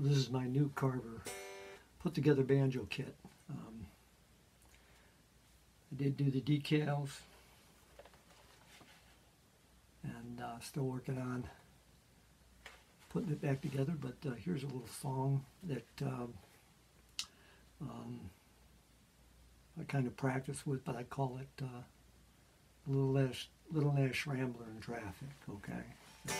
This is my new Carver put together banjo kit. Um, I did do the decals and uh, still working on putting it back together. But uh, here's a little song that um, um, I kind of practice with, but I call it uh, Little Nash, Little Nash Rambler in Traffic. Okay.